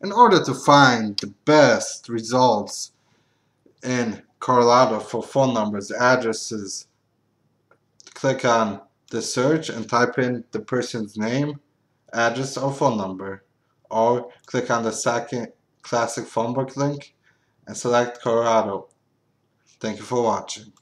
In order to find the best results in Colorado for phone numbers, addresses, click on the search and type in the person's name, address, or phone number. Or click on the second classic phone book link and select Colorado. Thank you for watching.